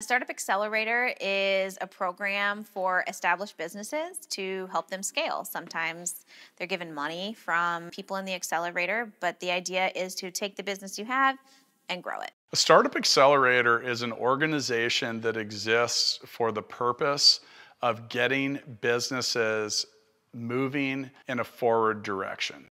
Startup Accelerator is a program for established businesses to help them scale. Sometimes they're given money from people in the accelerator, but the idea is to take the business you have and grow it. A Startup Accelerator is an organization that exists for the purpose of getting businesses moving in a forward direction.